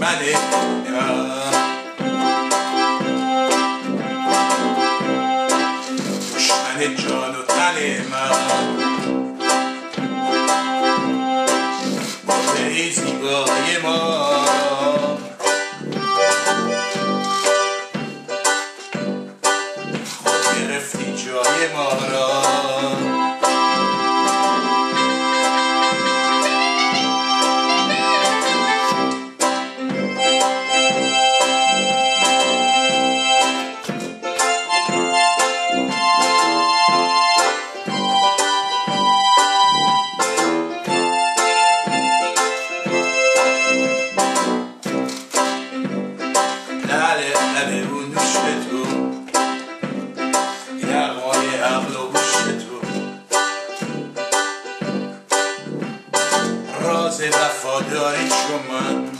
ای دشمن جان و تن من. ای زیبای ما. خود گرفتی جای ما را. عقل و تو راز وفاداری چون من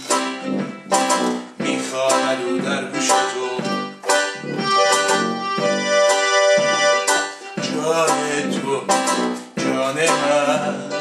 می‌خواند او در گوش تو. جان تو جان من.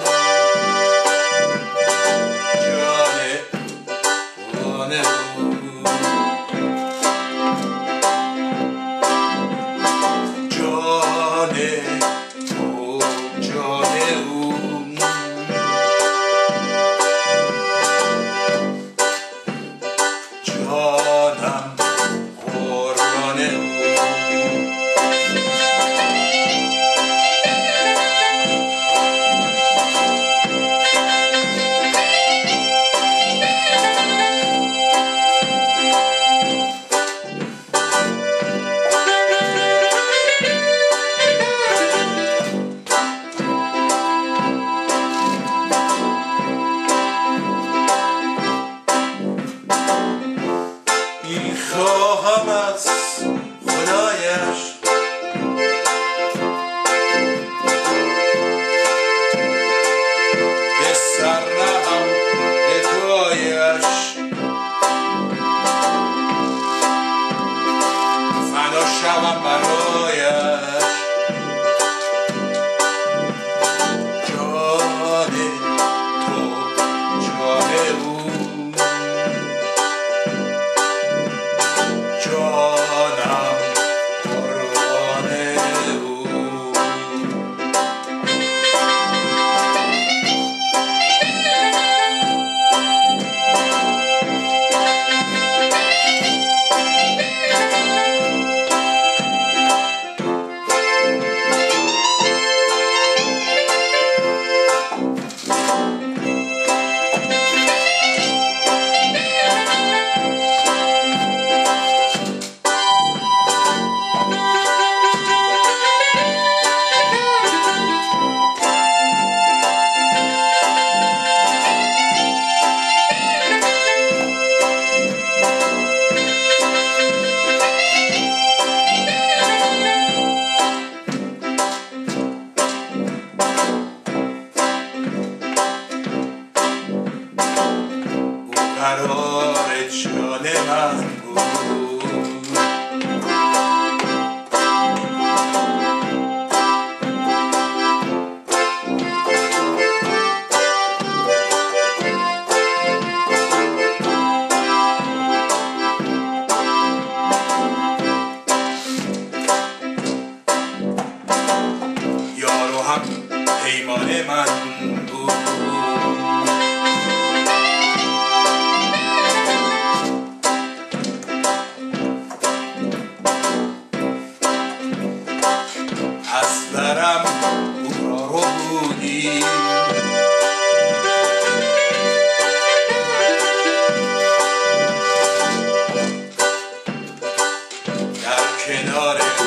condenado کنارت